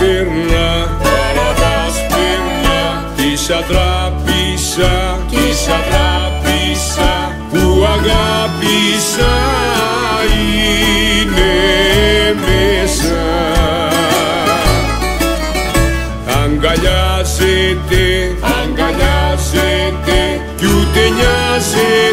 πυρνά Παραβάς πυρνά Τη ατράπησα Κι ατράπησα Που αγάπησα είναι μέσα. Αγκαλιάζεται, αγκαλιάζεται. Κι ούτε νοιάζεται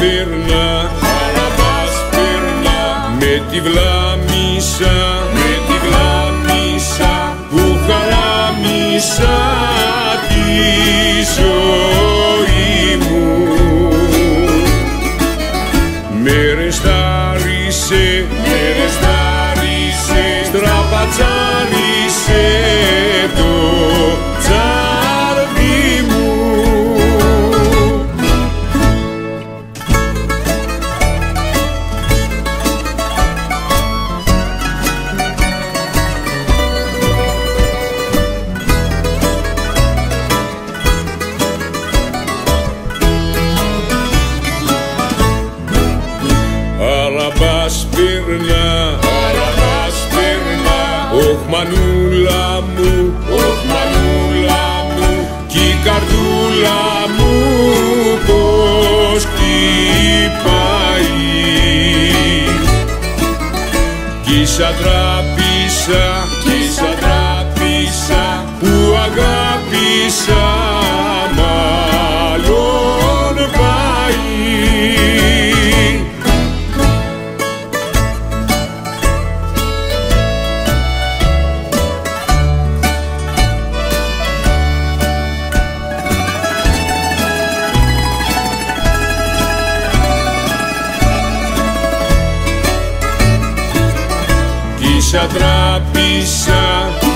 πυρνά, αραβάς πυρνά Με τη βλάμισα, με τη βλάμισα Ωχ μανούλα μου, ωχ μανούλα μου Κι η καρδούλα μου πως χτυπάει. Κι σαν τράπησα, κι σαν τράπησα Που αγάπησα Κι σαν τράπησα,